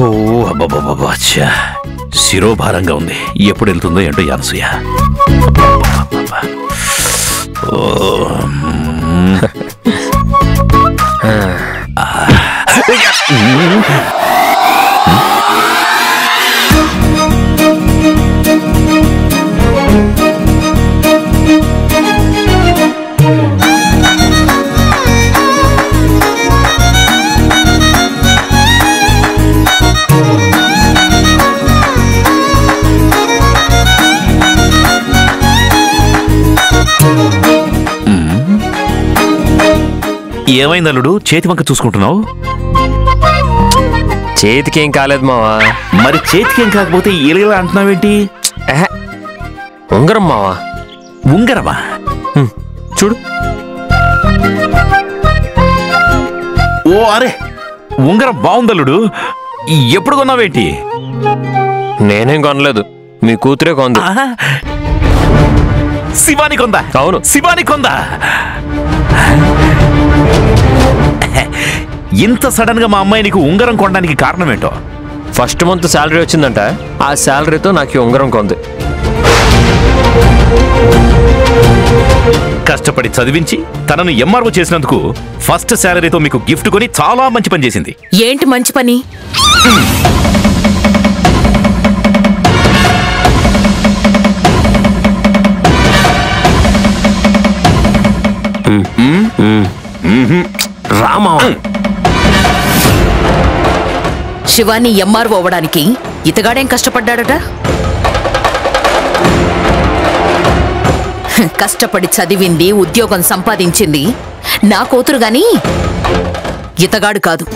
ఓ అబ్బబ్బబ్బబ్బా, ఛా. శిరోభారంగా ఉంది. ఎప్పుడు వెళ్తుందో ఏంటో యానసూయ ఓ, ఏమైంది అల్లుడు? చేతి వంక చూసుకుంటున్నావు? చేతికి ఏం కాలేదు మావా. మరి చేతికి ఏం కాకపోతే ఇలగలా అంటున్నావేంటి? ఎహె. ఉంగరం మావా. ఉంగరమా? హ్మ్. చూడు. ఓ అరే! ఉంగరం బాగుందల్లుడు ఎప్పుడు కొన్నావేంటి? నేనేం కొనలేదు. మీ కూతురే కొంది. ఆహా. శివాని కొందా? అవును. శివాని కొందా? ఇంత సడన్గా మా అమ్మాయి నీకు ఉంగరం కొనడానికి కారణం ఏంటో ఫస్ట్ మంత్ శాలరీ వచ్చిందంట. ఆ శాలరీతో నాకు ఉంగరం కొంది. కష్టపడి చదివించి తనను ఎంఆర్ఓ చేసినందుకు ఫస్ట్ శాలరీతో మీకు గిఫ్ట్ కొని చాలా మంచి పని చేసింది. ఏంటి మంచి పని? రామా శివాని ఎంఆర్ఓ అవ్వడానికి ఇతగాడేం కష్టపడ్డాడట? కష్టపడి చదివింది ఉద్యోగం సంపాదించింది. నా కూతురు గాని ఇతగాడు కాదు.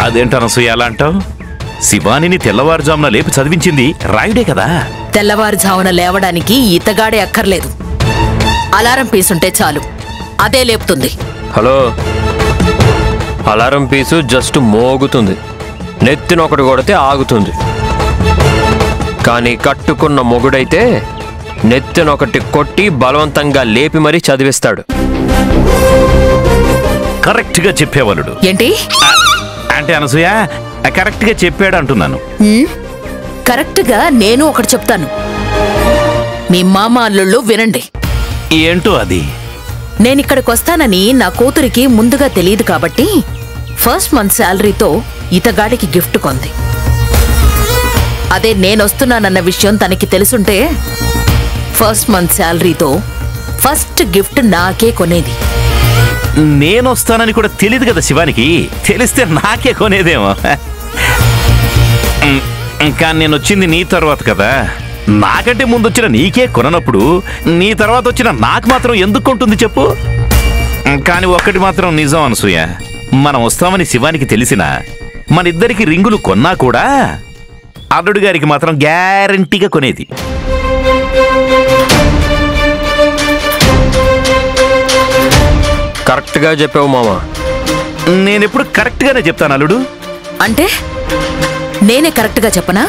అదేంటనసూయ అంటావు? శివానిని తెల్లవారుజామున లేపి చదివించింది రాయుడే కదా? తెల్లవారుజామున లేవడానికి ఇతగాడే అక్కర్లేదు. అలారం పీసుంటే చాలు. అదే లేపుతుంది. హలో. అలారం పీసు జస్ట్ మోగుతుంది. నెత్తిన ఒకటి కొడితే ఆగుతుంది. కానీ కట్టుకున్న మొగుడైతే నెత్తిన ఒకటి కొట్టి బలవంతంగా లేపి మరీ చదివిస్తాడు. కరెక్ట్గా చెప్పేవాళ్ళుడు ఏంటి? అంటే అనసూయ కరెక్ట్గా చెప్పాడు అంటున్నాను. హ్మ్? కరెక్ట్గా నేను ఒకటి చెప్తాను. మీ మామ అల్లుళ్ళు వినండి. ఏంటో అది? నేనిక్కడికొస్తానని నా కూతురికి ముందుగా తెలియదు కాబట్టి ఫస్ట్ మంత్ శాలరీతో ఇతగాడికి గిఫ్ట్ కొంది. అదే నేనొస్తున్నానన్న విషయం తనకి తెలుసుంటే ఫస్ట్ మంత్ శాలరీతో ఫస్ట్ గిఫ్ట్ నాకే కొనేది. నేను వస్తానని కూడా తెలియదు కదా శివానికి. తెలిస్తే నాకే కొనేదేమో. కానీ నేను వచ్చింది నీ తర్వాత కదా. నాకంటే ముందు వచ్చిన నీకే కొననప్పుడు నీ తర్వాత వచ్చిన నాకు మాత్రం ఎందుకు కొంటుంది చెప్పు కానీ ఒక్కటి మాత్రం నిజం అనసూయ. మనం వస్తామని శివానికి తెలిసినా మన ఇద్దరికి రింగులు కొన్నా కూడా అల్లుడు గారికి మాత్రం గ్యారంటీగా కొనేది. కరెక్ట్గా చెప్పావు మామ. నేనెప్పుడు కరెక్ట్గానే చెప్తాను అల్లుడు? అంటే? నేనే కరెక్ట్గా చెప్పనా?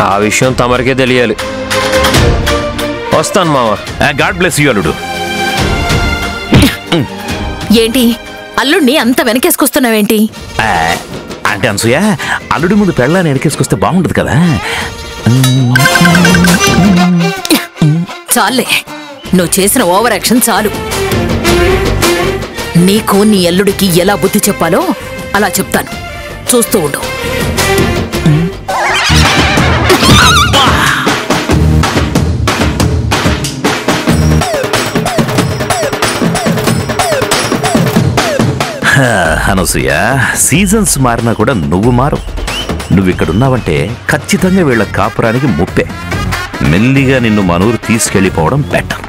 ఆ విషయం తమరికే తెలియాలి. వస్తాను మామ గాడ్ బ్లెస్ యూ అల్లుడు. ఏంటి? అల్లుడిని అంత వెనకేసుకొస్తున్నావేంటి? అంటే అనసూయ అల్లుడి ముందు పెళ్ళాన్ని ఎనకేసుకొస్తే బాగుండదు కదా. చాలే. నువ్వు చేసిన ఓవర్ యాక్షన్ చాలు. నీకు నీ అల్లుడికి ఎలా బుద్ధి చెప్పాలో అలా చెప్తాను. చూస్తూ ఉండు. అనసూయ సీజన్స్ మారినా కూడా నువ్వు మారు నువ్వు ఇక్కడ ఉన్నావంటే ఖచ్చితంగా వీళ్ళ కాపురానికి ముప్పే. మెల్లిగా నిన్ను మనూరు తీసుకెళ్ళిపోవడం బెటర్.